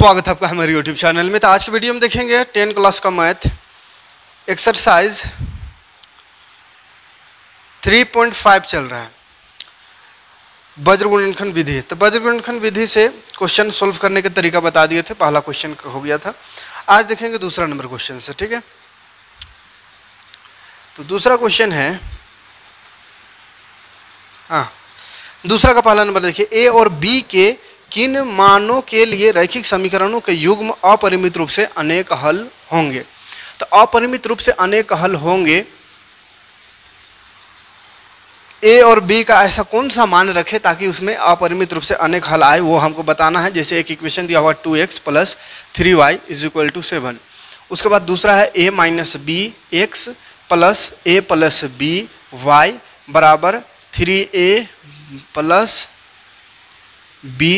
स्वागत है आपका हमारे यूट्यूब चैनल में। तो आज की वीडियो में देखेंगे टेन क्लास का मैथ एक्सरसाइज 3.5 चल रहा है। वज्र विधि। तो वज्र विधि से क्वेश्चन सोल्व करने का तरीका बता दिए थे। पहला क्वेश्चन हो गया था। आज देखेंगे दूसरा नंबर क्वेश्चन से, ठीक है? तो दूसरा क्वेश्चन है हाँ दूसरा का पहला नंबर देखिए। ए और बी के किन मानों के लिए रैखिक समीकरणों के युग्म अपरिमित रूप से अनेक हल होंगे? तो अपरिमित रूप से अनेक हल होंगे। ए और बी का ऐसा कौन सा मान रखे ताकि उसमें अपरिमित रूप से अनेक हल आए, वो हमको बताना है। जैसे एक इक्वेशन दिया हुआ two x plus three y is equal to seven उसके बाद दूसरा है a minus b x plus a plus b y बराबर three a plus b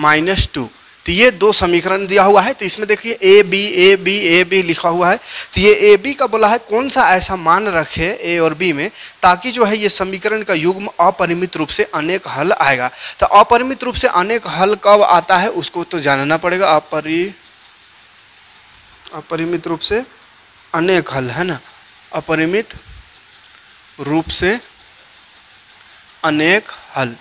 minus two. तो ये दो समीकरण दिया हुआ है तो इसमें देखिए a b a b a b लिखा हुआ है। तो ये ए बी का बोला है, कौन सा ऐसा मान रखे ए और बी में, ताकि जो है ये समीकरण का युग्म अपरिमित रूप से अनेक हल आएगा। तो अपरिमित रूप से अनेक हल कब आता है, उसको तो जानना पड़ेगा। अपरि, अपरिमित रूप से अनेक हल, है ना? अपरिमित रूप से अनेक हल।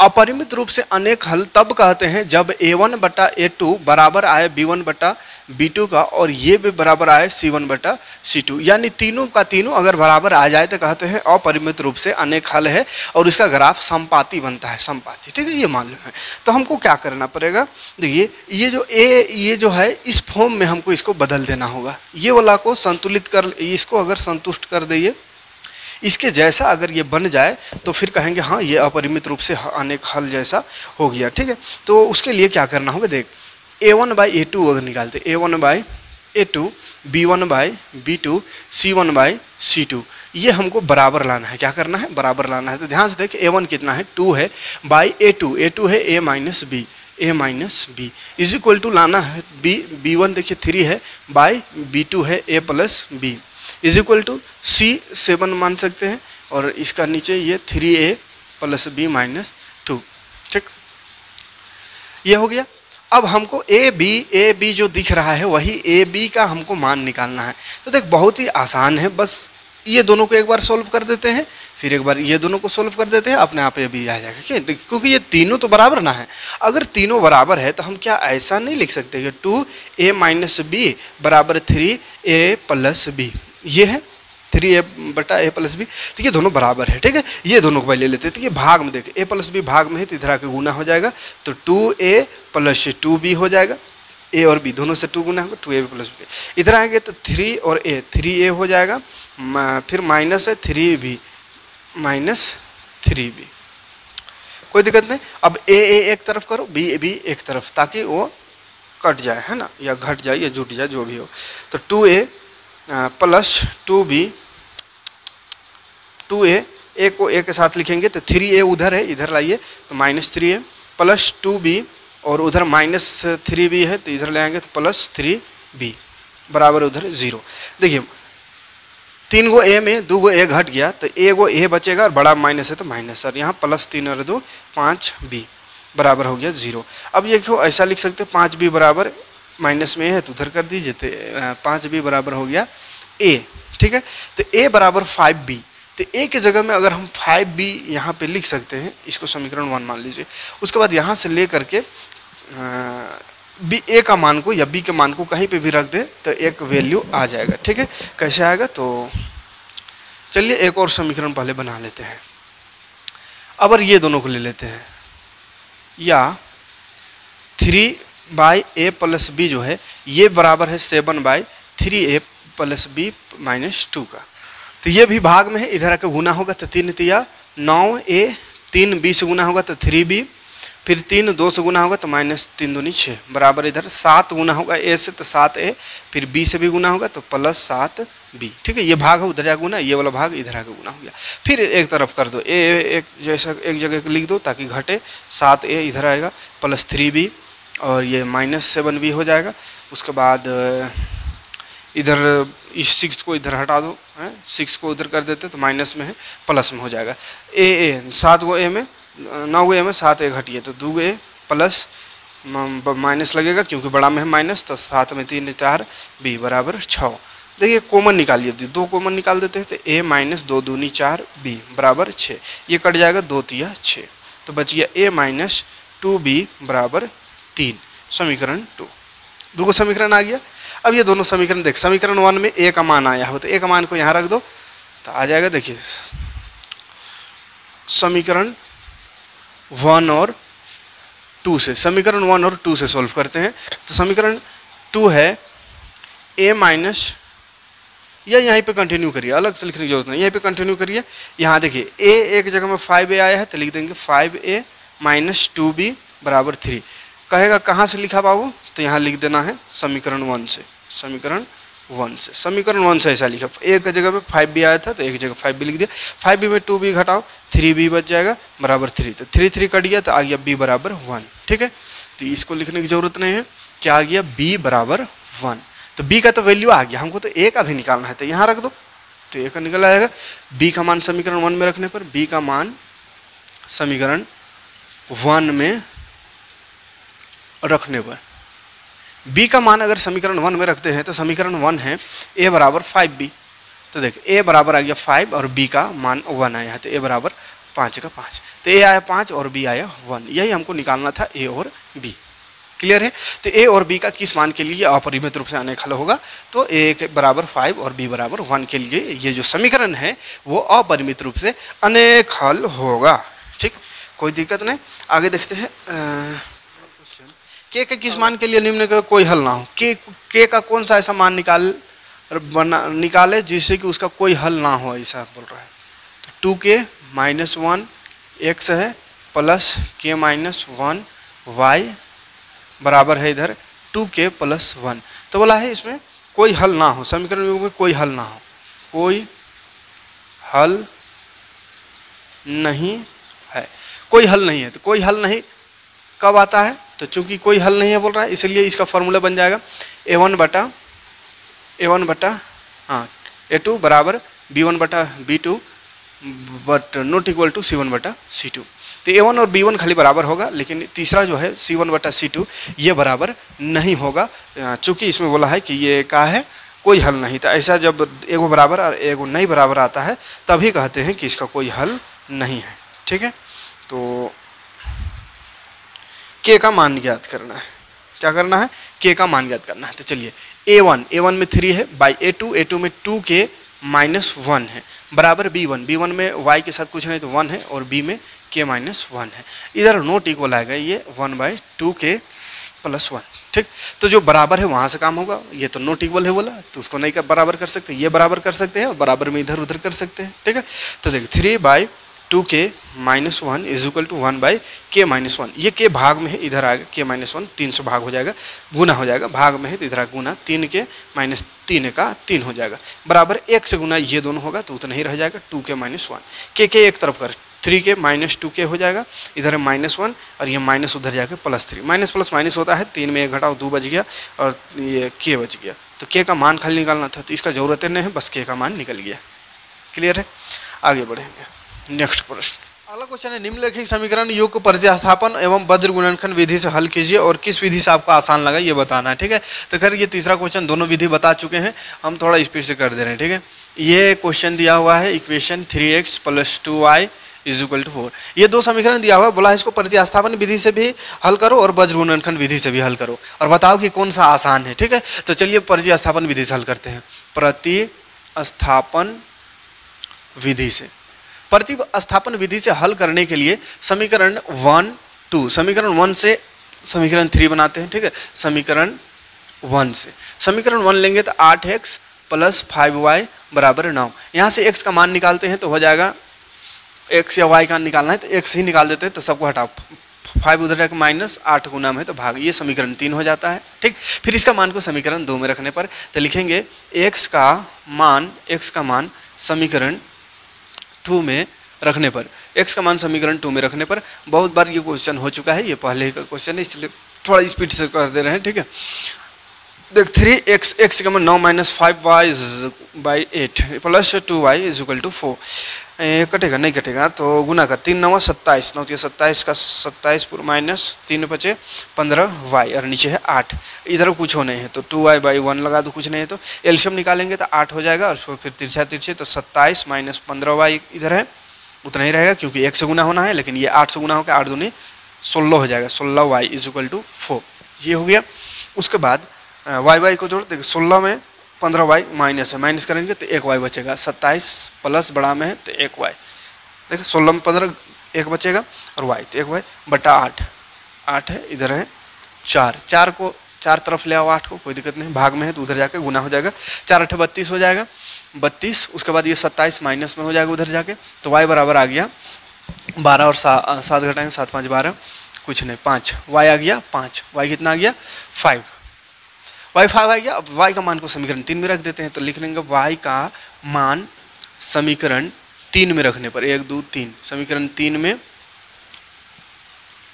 अपरिमित रूप से अनेक हल तब कहते हैं जब ए वन बटा ए टू बराबर आए बी वन बटा बी टू का और ये भी बराबर आए सी वन बटा सी टू यानी तीनों का तीनों अगर बराबर आ जाए तो कहते हैं अपरिमित रूप से अनेक हल है और इसका ग्राफ संपाति बनता है, संपाति। ठीक है, ये मालूम है। तो हमको क्या करना पड़ेगा? देखिए, ये जो ए ये जो है, इस फॉर्म में हमको इसको बदल देना होगा। ये वाला को संतुलित कर, इसको अगर संतुष्ट कर दे इसके जैसा अगर ये बन जाए तो फिर कहेंगे हाँ ये अपरिमित रूप से अनेक हल जैसा हो गया। ठीक है? तो उसके लिए क्या करना होगा, देख a one by a two अगर निकालते a one by a two b one by b two c one by c two ये हमको बराबर लाना है। क्या करना है? बराबर लाना है। तो ध्यान से देख ए वन कितना है? टू है by a two a two है a minus b a minus b is equal to लाना है बी बी वन देखिए थ्री है बाई बी टू है a plus b is equal to c seven मान सकते हैं, और इसका नीचे ये three a plus b minus two ठीक? ये हो गया। अब हमको ए बी ए बी जो दिख रहा है, वही ए बी का हमको मान निकालना है। तो देख, बहुत ही आसान है। बस ये दोनों को एक बार सोल्व कर देते हैं, फिर एक बार ये दोनों को सोल्व कर देते हैं, अपने आप ये भी आ जाएगा। क्यों? क्योंकि ये तीनों तो बराबर ना है। अगर तीनों बराबर है तो हम क्या ऐसा नहीं लिख सकते कि टू ए माइनस बी बराबर थ्री ए प्लस बी ये है थ्री ए बटा ए प्लस बी तो ये दोनों बराबर है, ठीक है? ये दोनों को भाई ले लेते हैं तो ये भाग में देखें ए प्लस बी भाग में है तो इधर आके गुना हो जाएगा तो two a plus two b हो जाएगा ए और बी दोनों से टू गुना होगा टू ए प्लस बी इधर आएँगे तो थ्री और ए थ्री ए हो जाएगा फिर माइनस है three b minus three b कोई दिक्कत नहीं, अब ए ए एक तरफ़ करो बी बी एक तरफ़, ताकि वो कट जाए, है ना? या घट जाए, या जुट जाए, जो भी हो। तो two a plus two b, two a a को ए के साथ लिखेंगे तो थ्री ए उधर है, इधर लाइए तो minus three a, plus two b, और उधर माइनस थ्री बी है तो इधर ले आएँगे तो प्लस थ्री बी, बराबर उधर ज़ीरो। देखिए, तीन गो ए में दो गो ए घट गया तो ए गो ए बचेगा और बड़ा माइनस है तो माइनस, और यहाँ प्लस तीन और दो, पाँच बी, बराबर हो गया ज़ीरो। अब क्यों ऐसा लिख सकते हैं, पाँच बी बराबर माइनस में है तो उधर कर दीजिए तो पाँच बी बराबर हो गया ए, ठीक है? तो ए बराबर फाइव बी तो ए की जगह में अगर हम फाइव बी यहाँ पर लिख सकते हैं, इसको समीकरण वन मान लीजिए, उसके बाद यहाँ से ले करके बी, ए का मान को या बी के मान को कहीं पे भी रख दे तो एक वैल्यू आ जाएगा, ठीक है? कैसे आएगा? तो चलिए एक और समीकरण पहले बना लेते हैं। अब ये दोनों को ले लेते हैं। या three by a plus b जो है, ये बराबर है seven by three a plus b minus two का। तो ये भी भाग में है, इधर आकर गुना होगा तो तीन तिया, नौ ए तीन बी से गुना होगा तो थ्री बी फिर तीन दो से गुना होगा तो माइनस तीन दूनी छः बराबर इधर सात गुना होगा ए से तो सात ए फिर बी से भी गुना होगा तो प्लस सात बी ठीक है, ये भाग है, उधर जाकर गुना, ये वाला भाग इधर आकर गुना हो गया। फिर एक तरफ़ कर दो ए एक जैसा एक जगह लिख दो ताकि घटे, सात ए इधर आएगा प्लस थ्री बी और ये माइनस सेवन भी हो जाएगा। उसके बाद इधर, इस सिक्स को इधर हटा दो, है। सिक्स को उधर कर देते तो माइनस में है प्लस में हो जाएगा। ए ए सात गो ए में, नौ गो ए में सात ए घटिए तो दो ए प्लस माइनस लगेगा क्योंकि बड़ा में है माइनस तो सात में तीन चार बी बराबर छः। देखिए कॉमन निकालिए। दो कॉमन निकाल देते हैं तो ए माइनस दो दूनी चार बी बराबर छः। ये कट जाएगा दो तिया छः। तो बच गया ए माइनस टू बी बराबर तीन, समीकरण टू दो समीकरण आ गया। अब ये दोनों समीकरण देख, समीकरण वन में ए का मान आया हो तो ए का मान को यहाँ रख दो तो आ जाएगा देखिए। समीकरण वन और टू से, समीकरण वन और टू से सॉल्व करते हैं। तो समीकरण टू है ए माइनस या यहीं पे कंटिन्यू करिए, अलग से लिखने की ज़रूरत नहीं, यहीं पे कंटिन्यू करिए। यहाँ देखिए ए एक जगह में फाइव ए आया है तो लिख देंगे five a minus two b बराबर थ्री कहेगा, कहाँ से लिखा बाबू? तो यहाँ लिख देना है, समीकरण वन से। समीकरण वन से। समीकरण वन से ऐसा लिखा। एक जगह में फाइव बी आया था तो एक जगह फाइव बी लिख दिया। फाइव बी में टू बी घटाओ थ्री बी बच जाएगा, बराबर थ्री तो थ्री थ्री कट गया तो आ गया बी बराबर वन ठीक है? तो इसको लिखने की ज़रूरत नहीं है क्या आ गया बी बराबर वन तो बी का तो वैल्यू आ गया। हमको तो ए का भी निकालना है तो यहाँ रख दो। तो ए का निकल आएगा। बी का मान समीकरण वन में रखने पर बी का मान समीकरण वन में रखने पर। बी का मान अगर समीकरण वन में रखते हैं तो समीकरण वन है ए बराबर फाइव बी तो देख ए बराबर आ गया फाइव और बी का मान वन आया है तो ए बराबर पाँच का पाँच। तो ए आया पाँच और बी आया वन यही हमको निकालना था ए और बी क्लियर है? तो ए और बी का किस मान के लिए अपरिमित रूप से अनेक हल होगा? तो ए के बराबर फाइव और बी बराबर वन के लिए ये जो समीकरण है, वो अपरिमित रूप से अनेक हल होगा। ठीक? कोई दिक्कत नहीं? आगे देखते हैं के के किस मान के लिए निम्न का कोई हल ना हो? के के का कौन सा ऐसा मान निकाल, बना, निकाले जिससे कि उसका कोई हल ना हो, ऐसा बोल रहा है। तो two k minus one x है, plus k minus one, y बराबर है इधर, टू के प्लस वन। तो बोला है इसमें कोई हल ना हो, समीकरण युग में कोई हल ना हो, कोई हल नहीं है। कोई हल नहीं है तो कोई हल नहीं, कब आता है? तो चूँकि कोई हल नहीं है बोल रहा है, इसलिए इसका फॉर्मूला बन जाएगा ए वन बटा ए वन बटा हाँ ए टू बराबर बी वन बटा b two but not equal to c one बटा सी टू तो ए वन और बी वन खाली बराबर होगा, लेकिन तीसरा जो है सी वन बटा सी टू ये बराबर नहीं होगा। चूँकि इसमें बोला है कि ये का है, कोई हल नहीं। था ऐसा जब एगो बराबर और एगो नहीं बराबर आता है, तभी कहते हैं कि इसका कोई हल नहीं है। ठीक है? तो के का मान ज्ञात करना है। क्या करना है? के का मान ज्ञात करना है। तो चलिए ए वन ए वन में थ्री है by a two a two में टू के माइनस वन है। बराबर बी वन बी वन में वाई के साथ कुछ नहीं तो वन है और बी में के माइनस वन है। इधर नोट इक्वल आएगा, ये one by two k plus one ठीक? तो जो बराबर है वहाँ से काम होगा। ये तो नोट इक्वल है बोला तो उसको नहीं कर बराबर कर सकते। ये बराबर कर सकते हैं और बराबर में इधर उधर कर सकते हैं, ठीक है? तो देखिए three by two k minus one is equal to one by k minus one. ये के भाग में है, इधर आएगा, के माइनस वन, तीन सौ भाग हो जाएगा, गुना हो जाएगा, भाग में है तो इधर गुना, तीन के माइनस तीन का तीन हो जाएगा। बराबर एक से गुना ये दोनों होगा तो उतना ही रह जाएगा, टू के माइनस वन। के के एक तरफ़ कर, थ्री के माइनस टू के हो जाएगा, इधर है माइनस वन, और ये माइनस उधर जाएगा, plus three. Minus plus minus होता है, तीन में एक घटाओ, दो बज गया, और ये के बच गया। तो के का मान खाली निकालना था तो इसका ज़रूरत नहीं है, बस के का मान निकल गया। क्लियर है? आगे बढ़ेंगे। नेक्स्ट प्रश्न. अगला क्वेश्चन है, निम्नलिखित समीकरण योग को प्रतिस्थापन एवं वज्र गुणनखंड विधि से हल कीजिए और किस विधि से आपको आसान लगा ये बताना है, ठीक है? तो खैर, ये तीसरा क्वेश्चन दोनों विधि बता चुके हैं, हम थोड़ा स्पीड से कर दे रहे हैं, ठीक है? ये क्वेश्चन दिया हुआ है equation three x plus two y is equal to four ये दो समीकरण दिया हुआ है, बोला इसको प्रतिस्थापन विधि से भी हल करो और वज्र गुणनखंड विधि से भी हल करो। और बताओ कि कौन सा आसान है, ठीक है? तो चलिए प्रतिस्थापन विधि से हल करते हैं। प्रतिस्थापन विधि से। प्रतिस्थापन विधि से हल करने के लिए समीकरण वन टू समीकरण वन से समीकरण थ्री बनाते हैं, ठीक है? समीकरण वन से। समीकरण वन लेंगे तो आठ एक्स प्लस फाइव वाई बराबर नौ। यहाँ से एक्स का मान निकालते हैं तो हो जाएगा एक्स या वाई का निकालना है तो एक्स ही निकाल देते हैं तो सबको हटाओ। फाइव उधर जाकर माइनस आठ गुना में तो भाग, ये समीकरण तीन हो जाता है, ठीक? फिर इसका मान को समीकरण दो में रखने पर तो लिखेंगे एक्स का मान एक्स का मान समीकरण टू में रखने पर एक्स का मान समीकरण टू में रखने पर, बहुत बार ये क्वेश्चन हो चुका है, ये पहले का क्वेश्चन है, इसलिए थोड़ा स्पीड से कर दे रहे हैं, ठीक है? देख थ्री एक्स एक्स का नौ minus five y by eight plus two y is equal to four कटेगा, नहीं कटेगा? तो गुना का तीन नवा सत्ताईस. नौ तीन सत्ताईस का सत्ताईस माइनस तीन बचे पंद्रह वाई और नीचे है आठ. इधर कुछ हो नहीं है तो टू वाई बाई वन लगा दो, कुछ नहीं है तो एल्शियम निकालेंगे तो आठ हो जाएगा, और फिर तिरछा तिरछे तो सत्ताईस माइनस पंद्रह वाई इधर है, उतना ही रहेगा, क्योंकि एक से गुना होना है, लेकिन ये आठ से गुना होकर आठ दूनी सोलह हो जाएगा. सोलह y is equal to four ये हो गया. उसके बाद वाई वाई को जोड़ देखिए सोलह में पंद्रह वाई माइनस है, माइनस करेंगे तो एक वाई बचेगा, सत्ताईस प्लस बड़ा में है तो एक वाई। देखिए सोलह में पंद्रह, एक बचेगा और वाई तो एक वाई बटा आठ। आठ है, इधर है, चार। चार को, चार तरफ़ ले आओ आठ को, कोई दिक्कत नहीं, भाग में है तो उधर जाके गुना हो जाएगा। चार अठे बत्तीस हो जाएगा, बत्तीस, उसके बाद ये सत्ताईस माइनस में हो जाएगा उधर जाके तो वाई बराबर आ गया, बारह और सात घटाएँगे, सात पाँच बारह, कुछ नहीं, पाँच। वाई आ गया, पाँच। वाई कितना आ गया, फाइव। वाई फाइव आ गया, अब वाई का मान को समीकरण तीन में रख देते हैं तो लिख लेंगे वाई का मान समीकरण तीन में रखने पर, एक, दो, तीन, समीकरण तीन में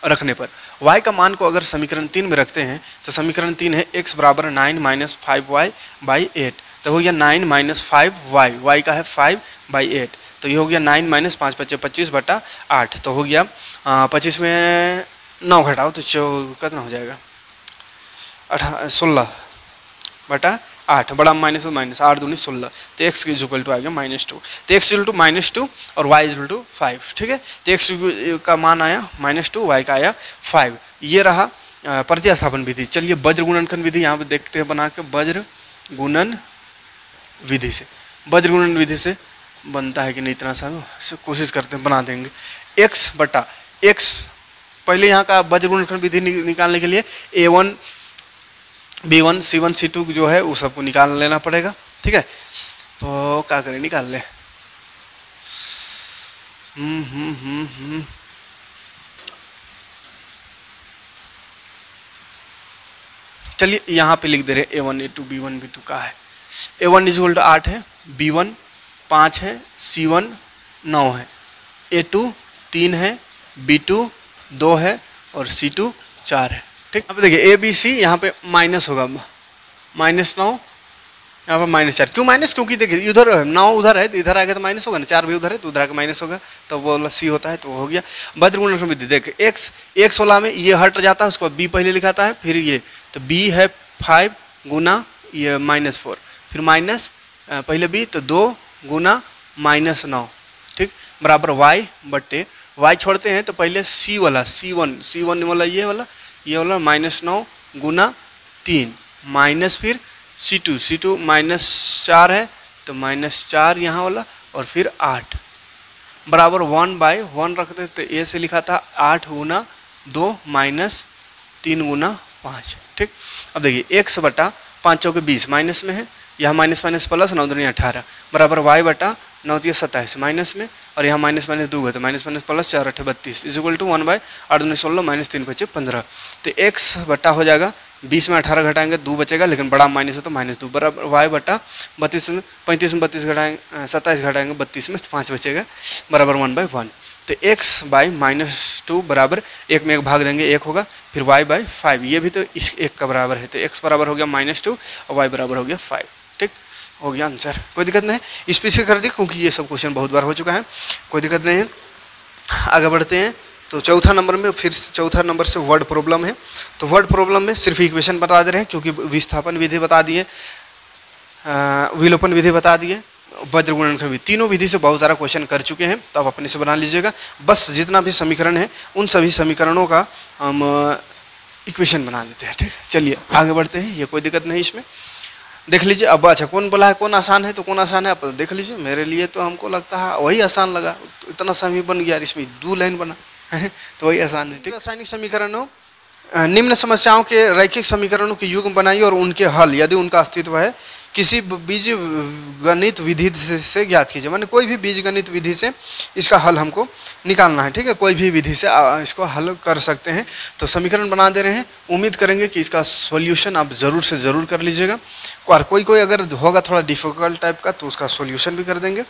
रखने पर। Y का मान को अगर समीकरण तीन में रखते हैं तो समीकरण तीन है x बराबर nine minus five y by eight तो हो गया nine minus five y y का है फाइव बाई एट तो ये हो गया नाइन माइनस पाँच पच्चीस पच्चीस बटा आठ तो हो गया पच्चीस में नौ घटाओ तो चौ, कितना हो जाएगा? अठा सोलह। बटा आठ, बड़ा माइनस माइनस आठ दूनी सोलह। तो एक्स की इक्वल टू आ गया माइनस टू। तो एक्स टू माइनस टू और वाई इक्वल टू फाइव, ठीक है? तो एक्स का मान आया माइनस टू वाई का आया फाइव। ये रहा प्रतिस्थापन विधि। चलिए वज्र गुणनखंड विधि यहाँ पर देखते हैं बना के। वज्र गुणन विधि से। वज्र गुणन विधि से बनता है कि नहीं इतना सा कोशिश करते हैं, बना देंगे। एक्स बटा एक्स पहले यहाँ का वज्र गुणनखंड विधि निकालने के लिए a one b one c one c two जो है, वो सबको निकाल लेना पड़ेगा, ठीक है? तो क्या करें, निकाल लें। हम्म हम्म हम्म चलिए, यहाँ पे लिख दे रहे a one a two b one b two का है? ए वन इज़ टू आठ है बी वन पाँच है सी वन नौ है। ए टू तीन है बी टू दो है, और सी टू चार है। ठीक, अब देखिए ए बी सी यहाँ पे माइनस होगा। माइनस नौ यहाँ पर माइनस चार। क्यों माइनस क्योंकि देखिए, इधर नौ उधर है तो इधर आएगा तो माइनस होगा ना। चार भी उधर है तो उधर आकर माइनस होगा। तो वो वाला सी होता है तो हो गया। वज्र गुण विधि, देख एक्स एक सोलह में ये हट जाता है, उसके बाद बी पहले लिखाता है, फिर ये। तो बी है फाइव गुना ये माइनस फोर फिर माइनस पहले बी तो दो गुना माइनस नौ ठीक, बराबर वाई बट्टे। वाई छोड़ते हैं तो पहले सी वाला सी वन सी वन वाला ये वाला ये वाला माइनस नौ गुना तीन। माइनस फिर c two c two minus चार है तो माइनस चार यहाँ वाला और फिर आठ। बराबर वन बाय वन रखते तो ए से लिखा था आठ गुना दो माइनस तीन गुना पाँच। ठीक? अब देखिए, एक सौ बटा पाँचों के बीस माइनस में है। यहाँ माइनस माइनस प्लस नौ दुनिया अठारह। बराबर वाई बटा नौ तीस सत्ताईस, माइनस में, और यहाँ माइनस माइनस दो है तो माइनस माइनस प्लस चार अठे बत्तीस, is equal to one by आठ उन्नीस सोलह, माइनस तीन बचे पंद्रह। तो एक्स बट्टा हो जाएगा, बीस में अठारह घटाएँगे, दो बचेगा, लेकिन बड़ा माइनस है तो माइनस दो बराबर वाई बट्टा बत्तीस में, पैंतीस में बत्तीस घटाएँगे सत्ताईस घटाएँगे, बत्तीस में पाँच बचेगा, बराबर वन बाई वन। तो एक्स बाई माइनस टू बराबर, एक में एक भाग देंगे एक होगा, फिर वाई बाई फाइव, ये भी तो इस एक का बराबर है तो एक्स बराबर हो गया माइनस टू, और वाई बराबर हो गया फाइव। हो गया आंसर। कोई दिक्कत नहीं। इस पीछे कर दी, क्योंकि ये सब क्वेश्चन बहुत बार हो चुका है। कोई दिक्कत नहीं है। आगे बढ़ते हैं। तो चौथा नंबर में फिर चौथा नंबर से वर्ड प्रॉब्लम है। तो वर्ड प्रॉब्लम में सिर्फ़ इक्वेशन बता दे रहे हैं, क्योंकि विस्थापन विधि बता दिए विलोपन विधि बता दिए वज्र विधि। तीनों विधि से बहुत सारा क्वेश्चन कर चुके हैं। तो आप अपने से बना लीजिएगा। बस जितना भी समीकरण है, उन सभी समीकरणों का हम इक्वेशन बना देते हैं, ठीक चलिए, आगे बढ़ते हैं। ये कोई दिक्कत नहीं इसमें। देख लीजिए अब अच्छा कौन बोला है कौन आसान है तो कौन आसान है आप देख लीजिए मेरे लिए तो हमको लगता है वही आसान लगा। तो इतना समय बन गया इसमें दो लाइन बना तो वही आसान है ठीक? रासायनिक समीकरणों? निम्न समस्याओं के रैखिक समीकरणों के युग बनाइए और उनके हल यदि उनका अस्तित्व है किसी बीज गणित विधि से ज्ञात कीजिए। मैंने कोई भी बीज गणित विधि से इसका हल हमको निकालना है, ठीक है? कोई भी विधि से इसको हल कर सकते हैं। तो समीकरण बना दे रहे हैं। उम्मीद करेंगे कि इसका सॉल्यूशन आप ज़रूर से ज़रूर कर लीजिएगा। और कोई कोई अगर होगा थोड़ा डिफ़िकल्ट टाइप का तो उसका सोल्यूशन भी कर देंगे।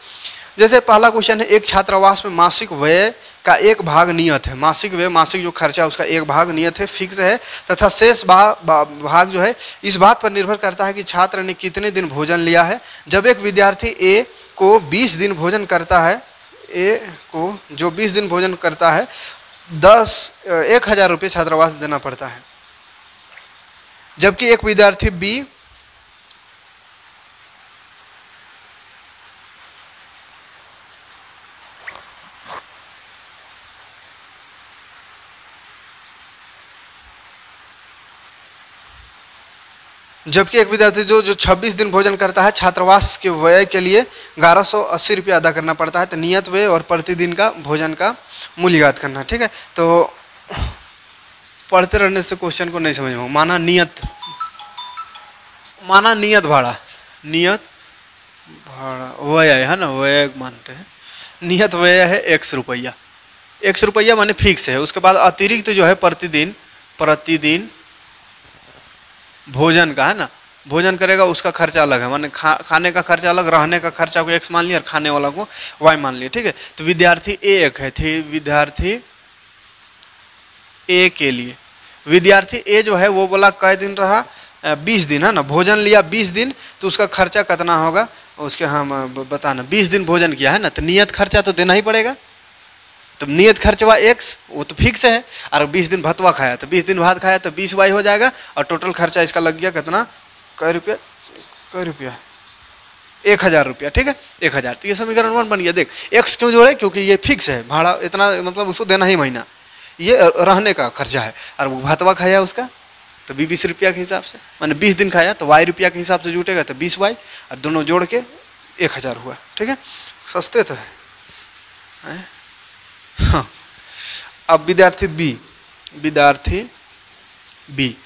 जैसे पहला क्वेश्चन है, एक छात्रावास में मासिक व्यय का एक भाग नियत है। मासिक व्यय, मासिक जो खर्चा उसका एक भाग नियत है, फिक्स है, तथा शेष भाग जो है, इस बात पर निर्भर करता है कि छात्र ने कितने दिन भोजन लिया है। जब एक विद्यार्थी ए को 20 दिन भोजन करता है ए को जो 20 दिन भोजन करता है, दस, एक हज़ार रुपये छात्रावास देना पड़ता है। जबकि एक विद्यार्थी बी जबकि एक विद्यार्थी जो जो 26 दिन भोजन करता है, छात्रावास के व्यय के लिए ग्यारह सौ अस्सी रुपया अदा करना पड़ता है तो नियत व्यय और प्रतिदिन का भोजन का मूल्य याद करना, ठीक है? तो पढ़ते रहने से क्वेश्चन को नहीं समझ माना नियत माना नियत भाड़ा। नियत भाड़ा व्यय है ना व्यय मानते हैं। नियत व्यय है एक सौ रुपया। एक सौ रुपया माने फिक्स है। उसके बाद अतिरिक्त तो जो है प्रतिदिन प्रतिदिन भोजन का, है ना? भोजन करेगा, उसका खर्चा अलग है। माने खा, खाने का खर्चा अलग, रहने का खर्चा को एक्स मान लिया और खाने वाला को वाई मान लिया, ठीक है? तो विद्यार्थी ए एक है थी विद्यार्थी ए के लिए। विद्यार्थी ए जो है, वो बोला कई दिन रहा? बीस दिन, है ना? भोजन लिया बीस दिन तो उसका खर्चा कितना होगा? उसके हम बताना। बीस दिन भोजन किया, है ना? तो नियत खर्चा तो देना ही पड़ेगा। तो नियत खर्चवा एक्स वो तो फिक्स है। और बीस दिन भतवा खाया तो बीस दिन भात खाया तो बीस वाई हो जाएगा और टोटल खर्चा इसका लग गया कितना? कै रुपया? कै रुपया? एक हज़ार रुपया ठीक है? एक हज़ार। तो ये समीकरण वन बन गया। देख एक्स क्यों जोड़े? क्योंकि ये फिक्स है। भाड़ा इतना मतलब उसको देना ही महीना। ये रहने का खर्चा है। और वो भातवा खाया उसका तो भी बीस रुपया के हिसाब से। मैंने बीस दिन खाया तो वाई रुपया के हिसाब से जुटेगा तो बीस वाई और दोनों जोड़ के एक हज़ार हुआ ठीक है? सस्ते तो है, है? हाँ। अब विद्यार्थी बी विद्यार्थी बी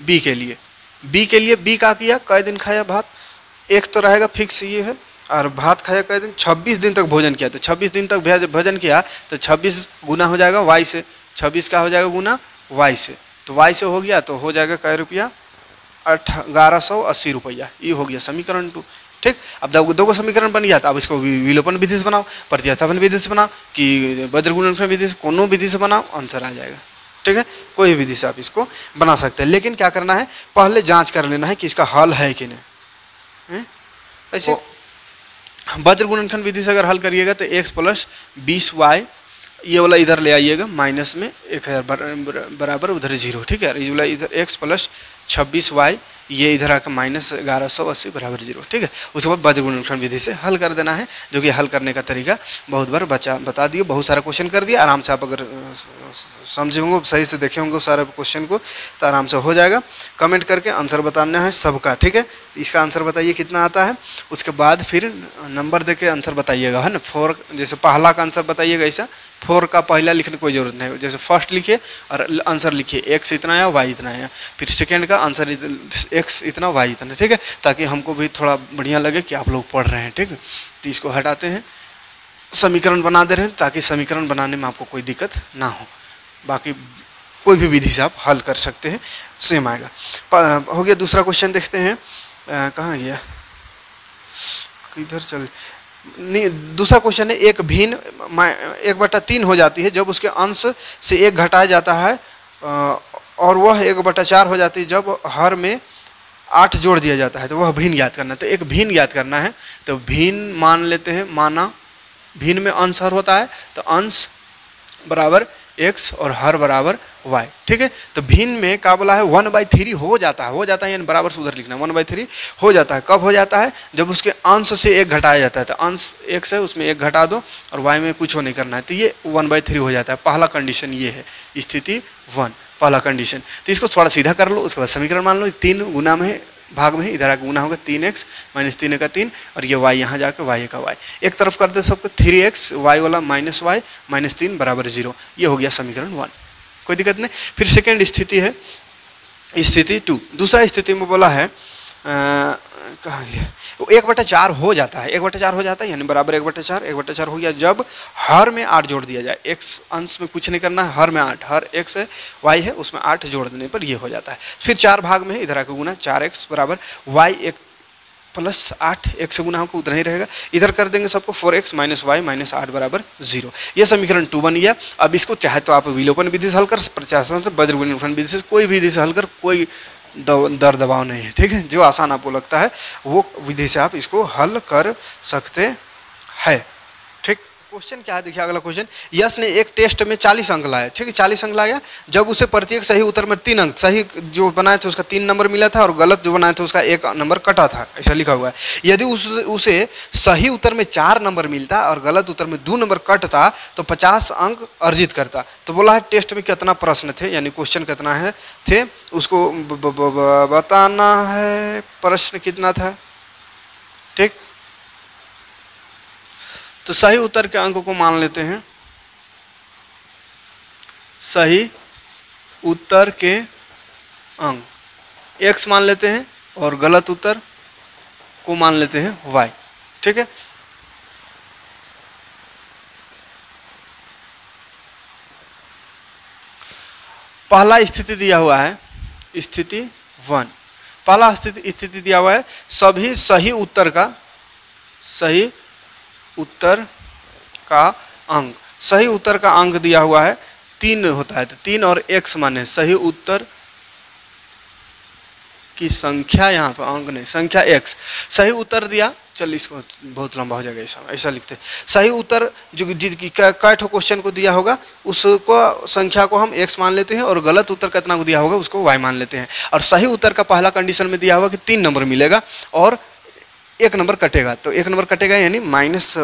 बी के लिए। बी के लिए बी का किया, कई दिन खाया भात। एक तो रहेगा फिक्स ये है, और भात खाया कई दिन 26 दिन तक भोजन किया। तो 26 दिन तक भोजन किया तो 26 गुना हो जाएगा वाई से। 26 का हो जाएगा गुना वाई से। तो वाई से हो गया तो हो जाएगा कै रुपया अठ ग्यारह सौ अस्सी रुपया। ये हो गया समीकरण टू। ठीक? अब दो दो को समीकरण बन गया तो अब इसको विलोपन विधि से बनाओ प्रतिस्थापन विधि से बनाओ कि वज्रगुणन विधि से कोनो विधि से बनाओ आंसर आ जाएगा। ठीक है? कोई विधि से आप इसको बना सकते हैं। लेकिन क्या करना है? पहले जाँच कर लेना है कि इसका हल है कि नहीं। ऐसे वज्र गुणनखंड विधि से अगर हल करिएगा तो एक्स प्लस बीस वाई ये वाला इधर ले आइएगा माइनस में एक हज़ार बराबर उधर ज़ीरो ठीक है? ये वाला इधर एक्स प्लस छब्बीस वाई ये इधर आकर माइनस ग्यारह सौ अस्सी बराबर ज़ीरो, ठीक है? उसके बाद बद्र गुणनखंड विधि से हल कर देना है, जो कि हल करने का तरीका बहुत बार बचा, बता दिए, बहुत सारा क्वेश्चन कर दिया, आराम से आप अगर समझे होंगे, सही से देखे होंगे सारे क्वेश्चन को तो आराम से हो जाएगा। कमेंट करके आंसर बताना है सबका, ठीक है? इसका आंसर बताइए कितना आता है, उसके बाद फिर नंबर दे के आंसर बताइएगा, है ना? फोर जैसे पहला का आंसर बताइएगा ऐसा। फोर का पहला लिखने की कोई ज़रूरत नहीं जैसे फ़र्स्ट लिखिए और आंसर लिखिए। एक्स इतना है वाई इतना है। फिर सेकेंड का आंसर एक्स इतना वाई इतना, ठीक है? ताकि हमको भी थोड़ा बढ़िया लगे कि आप लोग पढ़ रहे हैं, ठीक है? तो इसको हटाते हैं। समीकरण बना दे रहे हैं, ताकि समीकरण बनाने में आपको कोई दिक्कत ना हो। बाकी कोई भी विधि से आप हल कर सकते हैं। सेम आएगा। हो गया दूसरा क्वेश्चन देखते हैं। कहाँ गया? किधर चल दूसरा क्वेश्चन है, एक भिन्न एक बटा तीन हो जाती है, जब उसके अंश से एक घटाया जाता है और वह एक बटा चार हो जाती है, जब हर में आठ जोड़ दिया जाता है तो वह भिन्न याद करना तो एक भिन्न याद करना है तो भिन्न मान लेते हैं, माना भिन्न में अंश हर होता है तो अंश बराबर एक्स और हर बराबर वाई ठीक है? तो भिन्न में क्या बोला है? वन बाई थ्री हो जाता है। हो जाता है यानी बराबर से उधर लिखना वन बाई थ्री हो जाता है। कब हो जाता है? जब उसके अंश से एक घटाया जाता है। तो अंश एक से उसमें एक घटा दो और वाई में कुछ हो नहीं करना है। तो ये वन बाई थ्री हो जाता है। पहला कंडीशन ये है। स्थिति वन पहला कंडीशन तो इसको थोड़ा सीधा कर लो, उसके बाद समीकरण मान लो। तीन गुना में भाग में इधर आके गुना होगा तीन एक्स माइनस तीन का तीन और ये वाई यहाँ जाकर वाई का वाई एक तरफ़ कर दे सबको थ्री एक्स वाई वाला माइनस वाई माइनस तीन बराबर ज़ीरो ये हो गया समीकरण वन कोई दिक्कत नहीं। फिर सेकेंड स्थिति है। स्थिति टू दूसरा स्थिति में बोला है कहाँ गया? वो एक बटा चार हो जाता है। एक बटा चार हो जाता है, यानी बराबर एक बटा चार। एक बटा चार हो गया जब हर में आठ जोड़ दिया जाए। एक्स अंश में कुछ नहीं करना है हर में आठ। हर एक्स है वाई है, उसमें आठ जोड़ देने पर ये हो जाता है। फिर चार भाग में इधर आके गुना चार एक्स बराबर वाई एक प्लस आठ, एक से गुना को उतना ही रहेगा। इधर कर देंगे सबको four X minus Y minus आठ बराबर ज़ीरो। यह समीकरण टू बन गया। अब इसको चाहे तो आप विलोपन विधि से हल कर प्रत्याशन से वज्र गुणनफल विधि से कोई विधि से हल कर, कोई दर दबाव नहीं है, ठीक है? जो आसान आपको लगता है, वो विधि से आप इसको हल कर सकते हैं। क्वेश्चन क्या है? देखिए अगला क्वेश्चन। यश ने एक टेस्ट में चालीस अंक लाया ठीक है, चालीस अंक लाया जब उसे प्रत्येक सही उत्तर में तीन अंक, सही जो बनाए थे उसका तीन नंबर मिला था और गलत जो बनाए थे उसका एक नंबर कटा था। ऐसा लिखा हुआ है। यदि उस, उसे सही उत्तर में चार नंबर मिलता और गलत उत्तर में दो नंबर कटता तो पचास अंक अर्जित करता। तो बोला है, टेस्ट में कितना प्रश्न थे? यानी क्वेश्चन कितना है? थे, उसको बताना है, प्रश्न कितना था? ठीक? तो सही उत्तर के अंक को मान लेते हैं। सही उत्तर के अंक। एक्स मान लेते हैं और गलत उत्तर को मान लेते हैं वाई ठीक है? पहला स्थिति दिया हुआ है, स्थिति वन। पहला स्थिति स्थिति दिया हुआ है, सभी सही उत्तर का, सही उत्तर का अंक सही उत्तर का अंक दिया हुआ है, तीन होता है। तो तीन और एक्स माने सही उत्तर की संख्या यहाँ पर अंक नहीं, संख्या एक्स सही उत्तर दिया, चल इसको बहुत लंबा हो जाएगा ऐसा ऐसा लिखते सही उत्तर जो जिसकी कैठ क्वेश्चन को दिया होगा, उसको, संख्या को हम एक्स मान लेते हैं और गलत उत्तर कितना को दिया होगा, उसको वाई मान लेते हैं। और सही उत्तर का पहला कंडीशन में दिया होगा कि तीन नंबर मिलेगा और एक नंबर कटेगा। तो एक नंबर कटेगा यानी माइनस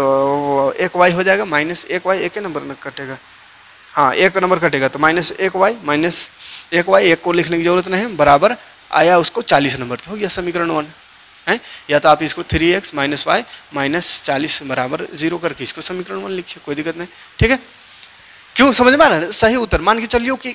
एक वाई हो जाएगा, माइनस एक वाई एक नंबर में कटेगा। हाँ एक नंबर कटेगा तो माइनस एक वाई, माइनस एक वाई, एक को लिखने की ज़रूरत नहीं है बराबर आया उसको चालीस नंबर। तो हो गया समीकरण वन, है? या तो आप इसको three X minus Y minus चालीस बराबर ज़ीरो करके इसको समीकरण वन लिखिए, कोई दिक्कत नहीं, ठीक है? क्यों समझ में आ रहा है सही उत्तर। मान के चलिए कि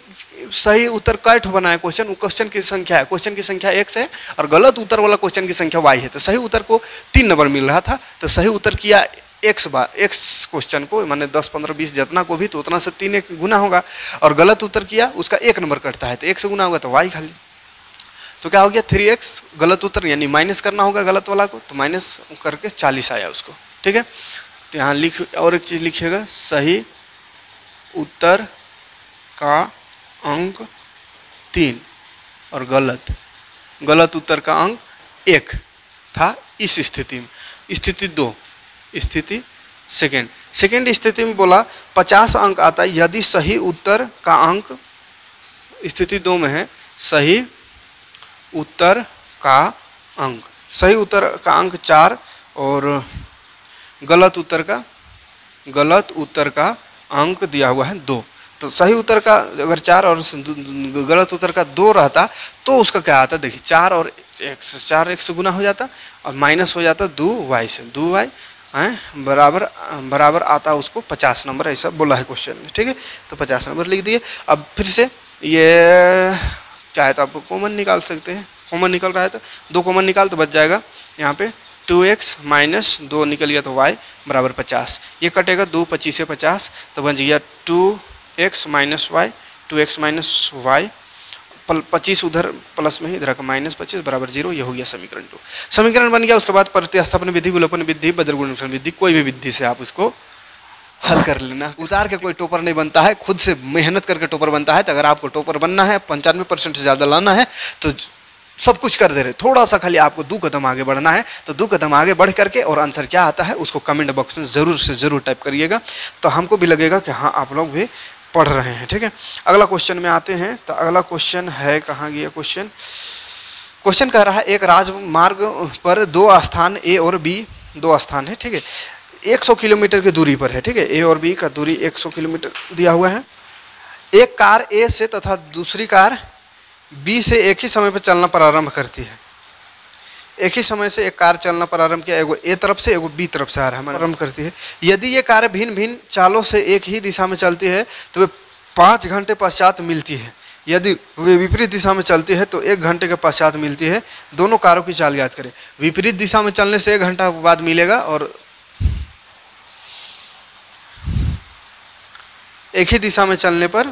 सही उत्तर कैठ बना है क्वेश्चन क्वेश्चन की संख्या है। क्वेश्चन की संख्या एक्स है और गलत उत्तर वाला क्वेश्चन की संख्या वाई है। तो सही उत्तर को तीन नंबर मिल रहा था। तो सही उत्तर किया एक्स बार एक्स क्वेश्चन को, मैंने दस, पंद्रह, बीस जितना को भी तो उतना से तीन एक गुना होगा। और गलत उत्तर किया, उसका एक नंबर कटता है। तो एक से गुना होगा तो वाई खाली। तो क्या हो गया? थ्री एक्स गलत उत्तर यानी माइनस करना होगा गलत वाला को। तो माइनस करके चालीस आया उसको। ठीक है? तो यहाँ लिख, और एक चीज़ लिखिएगा। सही उत्तर का अंक तीन और गलत। गलत उत्तर का अंक एक था इस स्थिति में। स्थिति दो, स्थिति सेकेंड सेकेंड स्थिति में बोला, पचास अंक आता है यदि सही उत्तर का अंक स्थिति दो में है, सही उत्तर का अंक। सही उत्तर का अंक चार और गलत उत्तर का, गलत उत्तर का अंक दिया हुआ है दो। तो सही उत्तर का अगर चार और गलत उत्तर का दो रहता तो उसका क्या आता? देखिए, चार और एक चार एक से गुना हो जाता और माइनस हो जाता दो वाई से। दो वाई, हैं? बराबर बराबर आता उसको पचास नंबर, ऐसा बोला है क्वेश्चन में, ठीक है? तो पचास नंबर लिख दिए। अब फिर से ये, चाहे तो आप कॉमन निकाल सकते हैं। कॉमन निकल रहा है तो दो कॉमन निकाल तो बच जाएगा। यहाँ पे टू एक्स माइनस दो निकल गया तो वाई बराबर पचास। ये कटेगा दो पच्चीस से पचास तो बन गया two X minus Y two X minus Y पच्चीस उधर प्लस में ही, इधर का माइनस पच्चीस बराबर ज़ीरो, ये हो गया समीकरण टू समीकरण बन गया, उसके बाद प्रतिस्थापन विधि, विलोपन विधि बज्रगुणन विधि, कोई भी विधि से आप उसको हल कर लेना। उतार के कोई टोपर नहीं बनता है, खुद से मेहनत करके टोपर बनता है तो अगर आपको टोपर बनना है, पंचानवे परसेंट से ज़्यादा लाना है तो सब कुछ कर दे रहे। थोड़ा सा खाली आपको दो कदम आगे बढ़ना है। तो दो कदम आगे बढ़ करके और आंसर क्या आता है, उसको कमेंट बॉक्स में ज़रूर से ज़रूर टाइप करिएगा। तो हमको भी लगेगा कि हाँ आप लोग भी पढ़ रहे हैं, ठीक है? अगला क्वेश्चन में आते हैं। तो अगला क्वेश्चन है, कहाँ गया क्वेश्चन क्वेश्चन कह रहा है, एक राजमार्ग पर दो स्थान ए और बी दो स्थान है, ठीक है? 100 किलोमीटर की दूरी पर है, ठीक है? ए और बी का दूरी 100 किलोमीटर दिया हुआ है। एक कार ए से तथा दूसरी कार बी से एक ही समय पर चलना प्रारंभ करती है। एक ही समय से एक कार चलना प्रारंभ किया, एगो ए तरफ़ से, एगो बी तरफ़ से आ रहा है प्रारंभ करती है। यदि ये कार भिन्न भिन्न चालों से एक ही दिशा में चलती है तो वे पाँच घंटे पश्चात मिलती है। यदि वे विपरीत दिशा में चलती है तो एक घंटे के पश्चात मिलती है। दोनों कारों की चाल याद करें। विपरीत दिशा में चलने से एक घंटा बाद मिलेगा और एक ही दिशा में चलने पर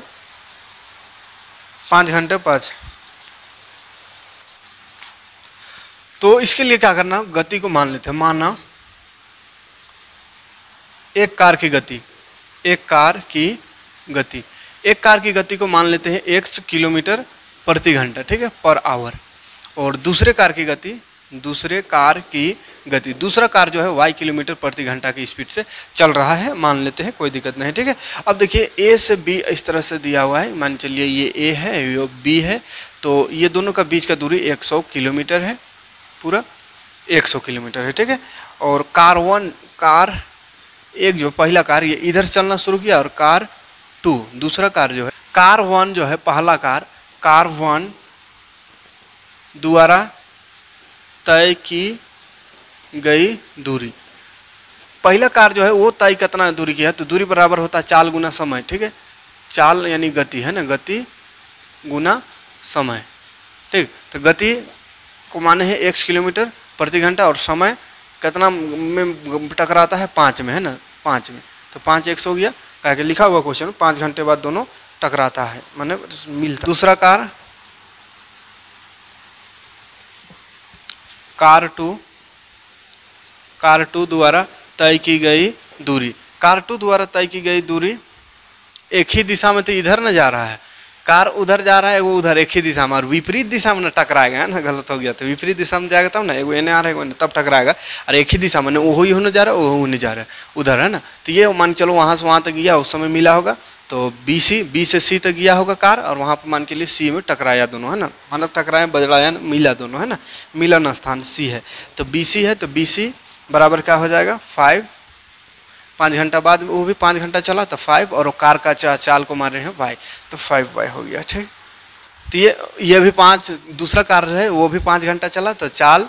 पाँच घंटे पाँच तो इसके लिए क्या करना, गति को मान लेते हैं। माना, एक कार की गति, एक कार की गति। एक कार की गति को मान लेते हैं एक किलोमीटर प्रति घंटा, ठीक है, पर आवर। और दूसरे कार की गति, दूसरे कार की गति। दूसरा कार जो है, वाई किलोमीटर प्रति घंटा की स्पीड से चल रहा है, मान लेते हैं, कोई दिक्कत नहीं, ठीक है। अब देखिए ए से बी इस तरह से दिया हुआ है। मान चलिए, ये ए है, ये बी है तो ये दोनों का बीच का दूरी 100 किलोमीटर है। पूरा 100 किलोमीटर है, ठीक है? और कार वन, कार एक जो पहला कार, ये इधर चलना शुरू किया और कार टू, दूसरा कार जो है, कार वन जो है, पहला कार कार वन द्वारा तय की गई दूरी। पहला कार जो है, वो तय कितना दूरी की है तो दूरी बराबर होता है चाल गुना समय, ठीक है? चाल यानी गति, है ना? गति गुना समय, ठीक? तो गति को माने हैं एक किलोमीटर प्रति घंटा और समय कितना में टकराता है पाँच में, है ना? पाँच में। तो पाँच एक सौ गया। कह के लिखा हुआ क्वेश्चन पाँच घंटे बाद दोनों टकराता है, माने मिलता। दूसरा car. Car two. Car two द्वारा तय की गई दूरी। कार टू द्वारा तय की गई दूरी एक ही दिशा में तो इधर न जा रहा है। कार उधर जा रहा है, वो उधर एक ही दिशा में, और विपरीत दिशा में टकराएगा, है ना? गलत हो गया तो विपरीत दिशा में जाएगा तब ना एगो एने आ रहा है तब टकराएगा। और एक ही दिशा में वो ही होने जा रहा है वो होने जा रहा है। उधर, है ना? तो ये मान चलो वहाँ से वहाँ तक गया, उस समय मिला होगा तो बी सी, बी से सी तक गया होगा कार, और वहाँ पर मान के लिए सी में टकराया दोनों, है ना? मतलब टकराया बजड़ाया मिला दोनों, है ना? मिलन स्थान सी है। तो बी सी है तो बी सी बराबर क्या हो जाएगा? फाइव पाँच घंटा बाद वो भी पाँच घंटा चला तो फाइव और कार का चा, चाल को मार रहे हैं वाई तो फाइव वाई हो गया ठीक। तो ये ये भी पाँच दूसरा कार है वो भी पाँच घंटा चला तो चाल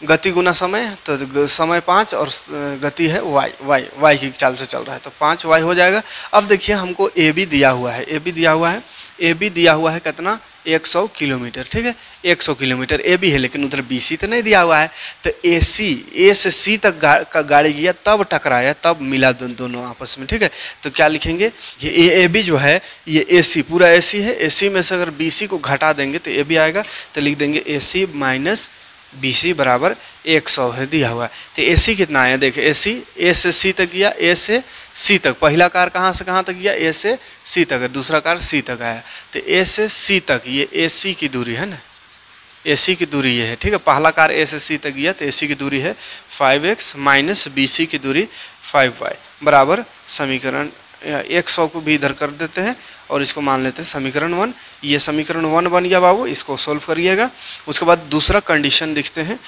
गति गुना समय तो समय पाँच और गति है वाई वाई वाई की चाल से चल रहा है तो पाँच वाई हो जाएगा। अब देखिए हमको ए बी दिया हुआ है ए बी दिया हुआ है। ए बी दिया हुआ है कितना? 100 किलोमीटर ठीक है? 100 किलोमीटर ए बी है लेकिन उधर बी सी तो नहीं दिया हुआ है। तो ए सी ए से सी तक गा, का गाड़ी गया तब टकराया तब मिला दो, दोनों आपस में ठीक है? तो क्या लिखेंगे? ये ए ए बी जो है ये ए सी पूरा ए सी है। ए सी में से अगर बी सी को घटा देंगे तो ए बी आएगा। तो लिख देंगे ए सी माइनस बी सी बराबर एक सौ है, दिया हुआ है। तो ए सी कितना आया देखिए ए सी ए से सी तक गया ए से सी तक। पहला कार कहाँ से कहाँ तक गया? ए से सी तक है, दूसरा कार सी तक आया। तो ए से सी तक, ये ए सी की दूरी है ना? ए सी की दूरी ये है, ठीक है? पहला कार ए से सी तक गया तो ए सी की दूरी है five X minus B C की दूरी फाइव वाई बराबर समीकरण एक सौ को भी इधर कर देते हैं और इसको मान लेते हैं समीकरण वन। ये समीकरण वन बन गया बाबू, इसको सोल्व करिएगा। उसके बाद दूसरा कंडीशन देखते हैं।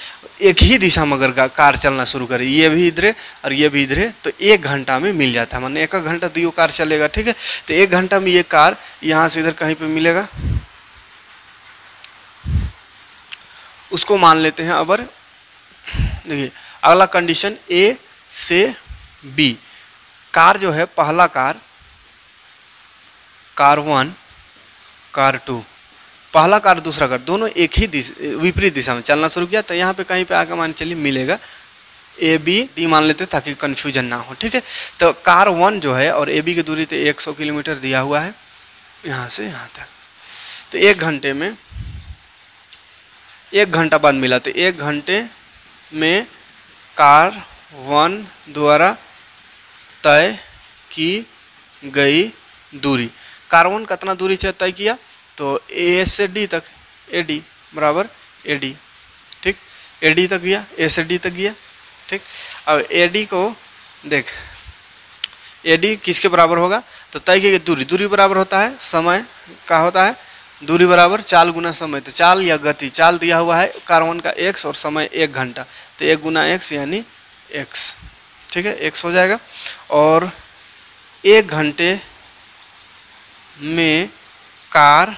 एक ही दिशा में अगर कार चलना शुरू करे, ये भी इधरे और ये भी इधरे तो एक घंटा में मिल जाता है। माने एक घंटा दियो कार चलेगा, ठीक है? तो एक घंटा में ये कार यहाँ से इधर कहीं पर मिलेगा। उसको मान लेते हैं अबर देखिए, अगला कंडीशन ए से बी कार जो है, पहला car car one, car two. पहला कार, दूसरा कार, दोनों एक ही दिशा, विपरीत दिशा में चलना शुरू किया तो यहाँ पे कहीं पे आकर मान चलिए मिलेगा ए बी डी मान लेते ताकि कन्फ्यूज़न ना हो, ठीक है? तो कार वन जो है, और ए बी की दूरी तो एक सौ किलोमीटर दिया हुआ है, यहाँ से यहाँ तक। तो एक घंटे में, एक घंटा बाद मिला तो एक घंटे में कार वन द्वारा तय की गई दूरी। कार्बन कितना दूरी से तय किया? तो ए से डी तक ए डी बराबर ए डी ठीक? ए डी तक गया ए से डी तक गया। ठीक? अब ए डी को देख। ए डी किसके बराबर होगा? तो तय की दूरी। दूरी बराबर होता है, समय का होता है। दूरी बराबर चाल गुना समय। तो चाल या गति, चाल दिया हुआ है कार्बन का एक्स और समय एक घंटा। तो एक गुना एक्स यानी एक्स ठीक है एक्स हो जाएगा। और एक घंटे में कार,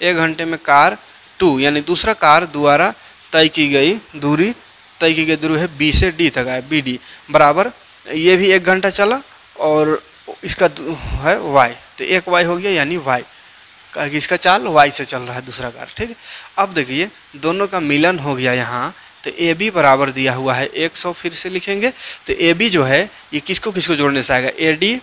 एक घंटे में कार टू, यानी दूसरा कार द्वारा तय की गई दूरी, तय की गई दूरी है बी से डी तक, है, बी डी, बराबर। ये भी एक घंटा चला और इसका है वाई तो एक वाई हो गया, यानी वाई। कि इसका चाल वाई से चल रहा है दूसरा कार, ठीक है। अब देखिए, दोनों का मिलन हो गया यहाँ। तो ए बी बराबर दिया हुआ है एक सौ, फिर से लिखेंगे। तो ए बी जो है, ये किसको किसको जोड़ने से आएगा? A D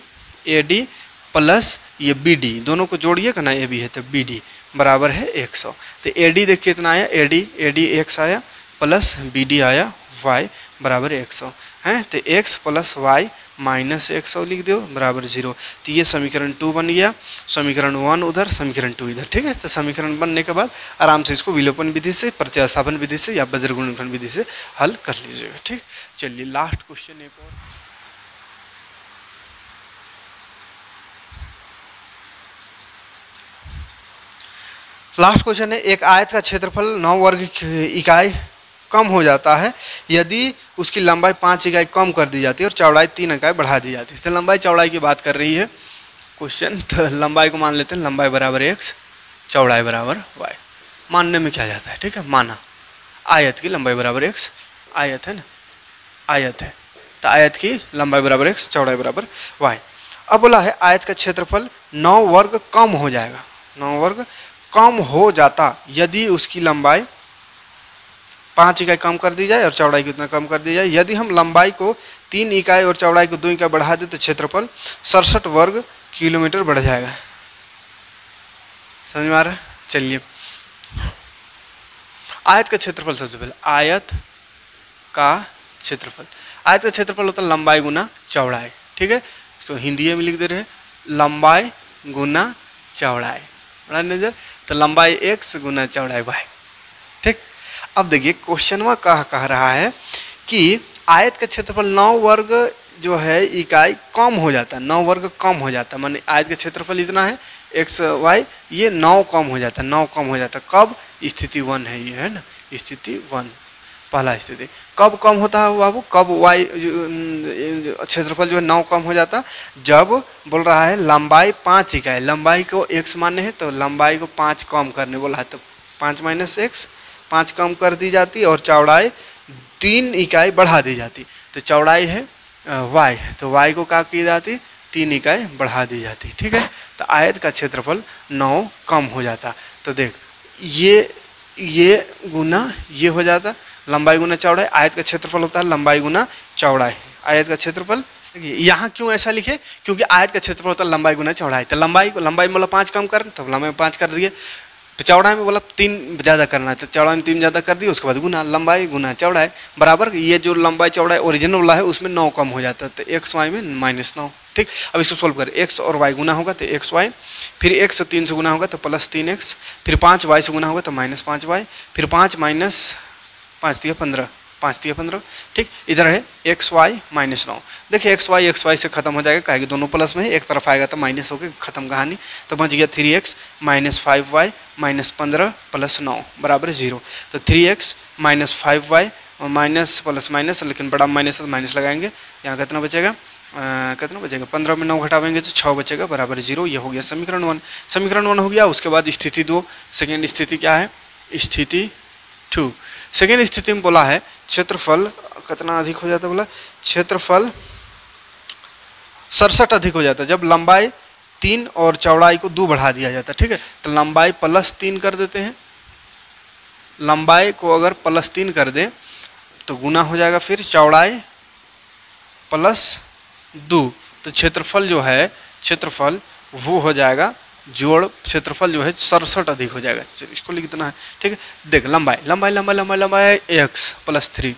A D plus ये बी डी दोनों को जोड़िएगा ना ए बी है तो बी डी बराबर है एक सौ। तो ए डी देखिए कितना आया A D A D X आया प्लस बी डी आया वाई बराबर एक सौ। है? तो एक्स प्लस वाई माइनस एक सौ लिख दो, बराबर ज़ीरो तो ये समीकरण टू बन गया। समीकरण वन उधर, समीकरण टू इधर, ठीक है? तो समीकरण बनने के बाद आराम से इसको विलोपन विधि से, प्रत्यास्थापन विधि से या बज्रगुणन विधि से हल कर लीजिएगा, ठीक? चलिए लास्ट क्वेश्चन एक और। लास्ट क्वेश्चन है, एक आयत का क्षेत्रफल नौ वर्ग इकाई कम हो जाता है, यदि उसकी लंबाई पाँच इकाई कम कर दी जाती है और चौड़ाई तीन इकाई बढ़ा दी जाती है। तो लंबाई चौड़ाई की बात कर रही है। क्वेश्चन तो लंबाई को मान लेते हैं, लंबाई बराबर एक्स चौड़ाई बराबर वाई मानने में क्या जाता है? ठीक है, माना। आयत की लंबाई बराबर एक्स आयत है ना? आयत है। तो आयत की लंबाई बराबर एक्स चौड़ाई बराबर वाई अब बोला है, आयत का क्षेत्रफल नौ वर्ग कम हो जाएगा। नौ वर्ग कम हो जाता, यदि उसकी लंबाई पाँच इकाई कम कर दी जाए और चौड़ाई को इतना कम कर दी जाए। यदि हम लंबाई को तीन इकाई और चौड़ाई को दो इकाई बढ़ा दें तो क्षेत्रफल सड़सठ वर्ग किलोमीटर बढ़ जाएगा। समझ में आ रहा है? चलिए। आयत का क्षेत्रफल सबसे पहले। आयत का क्षेत्रफल। आयत का क्षेत्रफल होता है लंबाई गुना चौड़ाई। ठीक है? इसको हिंदी में लिख दे रहे लंबाई गुना चौड़ाई। बड़ा नज़र। तो लंबाई एक्स गुना चौड़ाई वाई। ठीक? अब देखिए क्वेश्चन में कह कह रहा है कि आयत का क्षेत्रफल नौ वर्ग जो है, इकाई कम हो जाता है, नौ वर्ग कम हो जाता है। माने आयत का क्षेत्रफल इतना है, एक्स, वाई, ये नौ कम हो जाता है, नौ कम हो जाता है। कब? स्थिति वन है, ये है ना? स्थिति वन, पहला स्थिति। कब कम होता है बाबू? कब वाई क्षेत्रफल जो है, नौ कम हो जाता जब बोल रहा है लंबाई पाँच इकाई, लंबाई को एक्स मान्य है तो लंबाई को पाँच कम करने बोला है तो पाँच माइनस एक्स पाँच कम कर दी जाती और चौड़ाई तीन इकाई बढ़ा दी जाती। तो चौड़ाई है वाई तो वाई को क्या की जाती, तीन इकाई बढ़ा दी जाती, ठीक है? तो आयत का क्षेत्रफल नौ कम हो जाता। तो देख, ये ये गुना ये हो जाता, लंबाई गुना चौड़ाई, आयत का क्षेत्रफल होता है लंबाई गुना चौड़ाई। आयत का क्षेत्रफल यहाँ क्यों ऐसा लिखे? क्योंकि आयत का क्षेत्रफल होता है लंबाई गुना चौड़ाई। तो लंबाई को, लंबाई मतलब पाँच कम कर तो लंबाई में पाँच कर दिए। तो चौड़ाई में मतलब तीन ज़्यादा करना है तो चौड़ाई में तीन ज़्यादा कर दिए उसके बाद गुना, लंबाई, गुना चौड़ाई, बराबर, ये जो लंबाई चौड़ाई ओरिजिनल वाला है, उसमें नौ कम हो जाता है तो एक्स वाई में माइनस नौ, ठीक? अब इसको सोल्व करें एक्स और वाई गुना होगा तो एक्स वाई फिर एक्स से तीन से गुना होगा तो प्लस तीन एक्स फिर पाँच वाई से गुना होगा तो माइनस पाँच वाई फिर पाँच माइनस पाँच दिया पंद्रह। पाँच दिया पंद्रह। ठीक, इधर है एक्स वाई माइनस नौ। देखिए एक्स वाई एक्स वाई से खत्म हो जाएगा, कहेगी दोनों प्लस में ही, एक तरफ़ आएगा तो माइनस हो गया खत्म कहानी। तो बच गया three X minus five Y minus पंद्रह प्लस नौ, बराबर ज़ीरो तो three X minus five Y minus plus minus लेकिन बड़ा माइनस माइनस लगाएँगे, यहाँ कितना बचेगा? कितना बचेगा? पंद्रह में नौ घटावेंगे तो छः बचेगा, बराबर ज़ीरो ये हो गया समीकरण वन समीकरण वन हो गया, उसके बाद स्थिति दो। सेकेंड स्थिति क्या है? स्थिति टू सेकेंड स्थिति में बोला है, क्षेत्रफल कितना अधिक हो जाता है बोला? क्षेत्रफल सड़सठ अधिक हो जाता है। जब लंबाई तीन और चौड़ाई को दो बढ़ा दिया जाता है, ठीक है? तो लंबाई प्लस तीन कर देते हैं। लंबाई को अगर प्लस तीन कर दे तो गुना हो जाएगा फिर चौड़ाई प्लस दो। तो क्षेत्रफल जो है, क्षेत्रफल वो हो जाएगा जोड़ क्षेत्रफल जो है सड़सठ अधिक हो जाएगा। इसको लिखना है। ठीक है? देख, लंबाई लंबाई लंबाई लंबाई लंबाई एक्स प्लस थ्री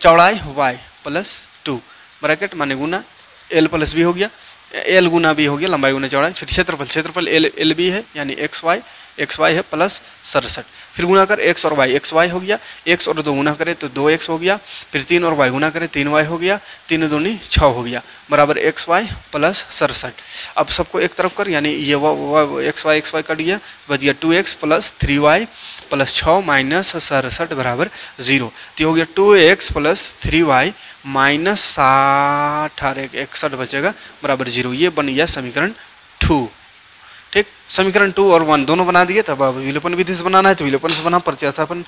चौड़ाई वाई प्लस टू ब्रैकेट माने गुना एल प्लस भी हो गया। एल गुना भी हो गया, लंबाई गुना चौड़ाई। फिर क्षेत्रफल क्षेत्रफल एल एल बी है, यानी एक्स वाई एक्स वाई है प्लस सड़सठ। फिर गुना कर एक्स और वाई एक्स वाई हो गया। एक्स और दो गुना करें तो दो एक्स हो गया। फिर तीन और वाई गुना करें, तीन वाई हो गया। तीन दूनी छः हो गया। बराबर एक्स वाई प्लस सड़सठ। अब सबको एक तरफ़ कर, यानी ये X Y X Y cut गया, बच गया two X plus three Y plus छः माइनस सड़सठ बराबर ज़ीरो तो हो गया two X plus three Y minus साठ। इकसठ बचेगा, बराबर ज़ीरो ये बन गया समीकरण टू ठीक? समीकरण टू और वन दोनों बना दिए, तब अब विलोपन विधि से बनाना है तो विलोपन से बना प्रत्यास्थापन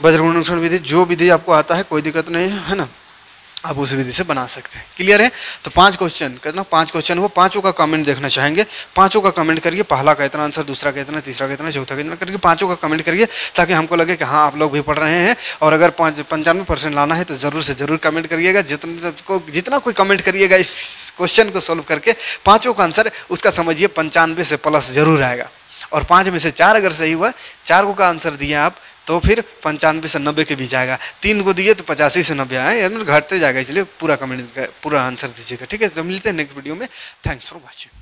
वज्रगुण विधि, जो विधि आपको आता है, कोई दिक्कत नहीं है ना? आप उस विधि से बना सकते हैं। क्लियर है? तो पाँच क्वेश्चन कितना पाँच क्वेश्चन हो, पाँचों का कमेंट देखना चाहेंगे। पाँचों का कमेंट करिए। पहला का इतना आंसर दूसरा का इतना, तीसरा का इतना, चौथा का इतना करके पाँचों का कमेंट करिए, ताकि हमको लगे कि हाँ आप लोग भी पढ़ रहे हैं। और अगर पाँच, पंचानवे परसेंट लाना है तो ज़रूर से ज़रूर कमेंट करिएगा। जितना को जितना कोई कमेंट करिएगा इस क्वेश्चन को सोल्व करके, पाँचों का आंसर उसका समझिए, पंचानवे से प्लस ज़रूर आएगा। और पाँच में से चार अगर सही हुआ, चार को का आंसर दिए आप तो फिर पंचानवे से नब्बे के बीच आएगा। तीन को दिए तो पचासी से नब्बे। आए यानी घटते जाएगा, इसलिए पूरा कमेंट पूरा आंसर दीजिएगा, ठीक है? तो मिलते हैं नेक्स्ट वीडियो में। Thanks for watching